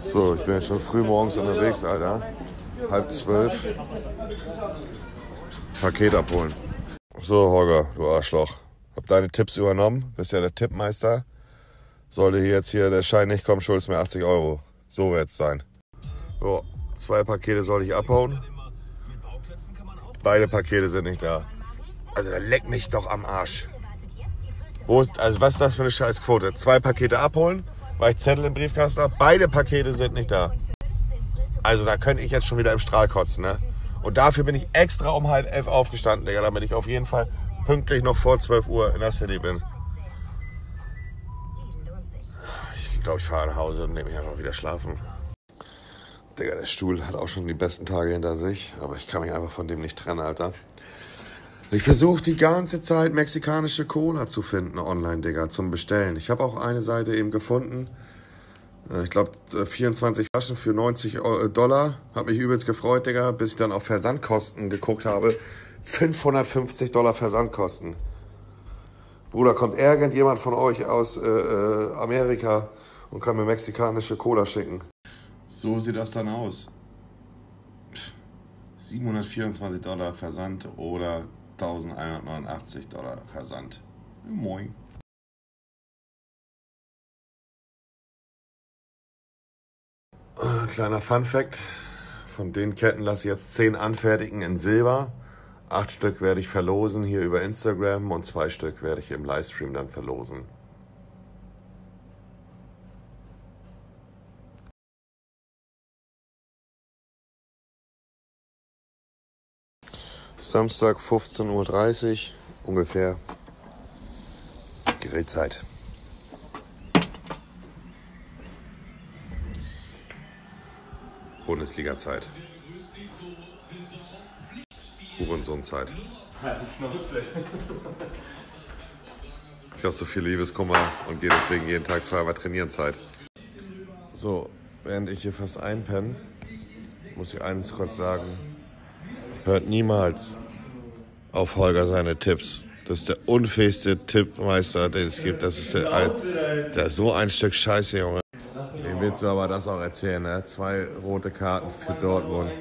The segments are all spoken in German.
So, ich bin jetzt schon früh morgens unterwegs, Alter. Halb zwölf. Paket abholen. So, Holger, du Arschloch. Hab deine Tipps übernommen. Bist ja der Tippmeister. Sollte hier jetzt hier der Schein nicht kommen, schuldest mir 80 Euro. So wird's sein. So, zwei Pakete soll ich abhauen. Beide Pakete sind nicht da. Also, da leck mich doch am Arsch. Wo ist, also, was ist das für eine Scheißquote? Zwei Pakete abholen, weil ich Zettel im Briefkasten habe. Beide Pakete sind nicht da. Also, da könnte ich jetzt schon wieder im Strahl kotzen, ne? Und dafür bin ich extra um halb elf aufgestanden, Digga, damit ich auf jeden Fall pünktlich noch vor 12 Uhr in der City bin. Ich glaube, ich fahre nach Hause und nehme mich einfach wieder schlafen. Digga, der Stuhl hat auch schon die besten Tage hinter sich, aber ich kann mich einfach von dem nicht trennen, Alter. Ich versuche die ganze Zeit mexikanische Cola zu finden online, Digga, zum Bestellen. Ich habe auch eine Seite eben gefunden. Äh, Ich glaube, 24 Flaschen für 90 Eu- Dollar. Hat mich übelst gefreut, Digga, bis ich dann auf Versandkosten geguckt habe. 550 Dollar Versandkosten. Bruder, kommt irgendjemand von euch aus äh, äh, Amerika und kann mir mexikanische Cola schicken? So sieht das dann aus. 724 Dollar Versand oder 1189 Dollar Versand. Moin. Äh, Kleiner Fun Fact: Von den Ketten lasse ich jetzt 10 anfertigen in Silber. Acht Stück werde ich verlosen hier über Instagram und zwei Stück werde ich im Livestream dann verlosen. Samstag 15.30 Uhr ungefähr. Grillzeit. Bundesliga-Zeit. Hurensohn-Zeit. Ich habe so viel Liebeskummer und gehe deswegen jeden Tag zweimal trainieren Zeit. So, während ich hier fast einpenne, muss ich eines kurz sagen. Hört niemals auf Holger seine Tipps. Das ist der unfähigste Tippmeister, den es gibt. Das ist der, ein, der ist so ein Stück Scheiße, Junge. Wem willst du aber das auch erzählen, ne? Zwei rote Karten für Dortmund.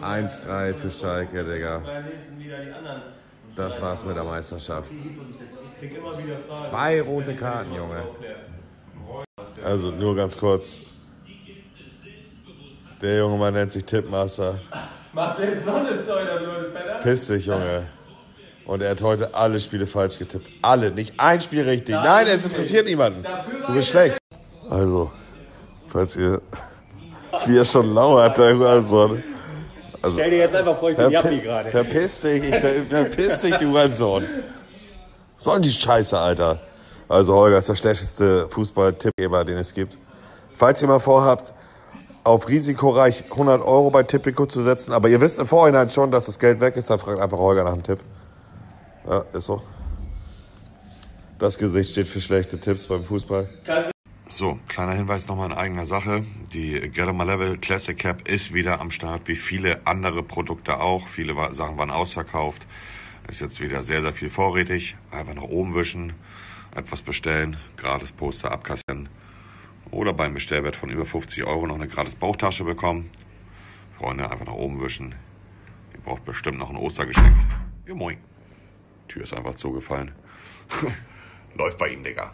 1-3 für Schalke, Digga. Das war's mit der Meisterschaft. Zwei rote Karten, Junge. Also nur ganz kurz. Der junge Mann nennt sich Tippmaster. Machst du jetzt noch eine Story darüber, Penner? Piss dich, Junge. Und er hat heute alle Spiele falsch getippt. Alle, nicht ein Spiel richtig. Nein, es interessiert niemanden. Du bist schlecht. Also, falls ihr. Wie er schon lauert, der Hurensohn. Also, Stell dir jetzt einfach vor, ich bin Jappi gerade. verpiss dich, ich, verpiss dich, du Hurensohn. Soll die Scheiße, Alter. Also, Holger ist der schlechteste Fußball-Tippgeber, den es gibt. Falls ihr mal vorhabt, auf risikoreich 100 Euro bei Tippico zu setzen, aber ihr wisst im Vorhinein schon, dass das Geld weg ist, dann fragt einfach Holger nach dem Tipp. Ja, ist so. Das Gesicht steht für schlechte Tipps beim Fußball. So, kleiner Hinweis nochmal in eigener Sache. Die My Level Classic Cap ist wieder am Start, wie viele andere Produkte auch. Viele Sachen waren ausverkauft. Ist jetzt wieder sehr, sehr viel vorrätig. Einfach nach oben wischen, etwas bestellen, gratis Poster abkassieren oder beim Bestellwert von über 50 Euro noch eine gratis Bauchtasche bekommen. Freunde, einfach nach oben wischen. Ihr braucht bestimmt noch ein Ostergeschenk. Ja, moin. Tür ist einfach zugefallen. Läuft bei Ihnen, Digga.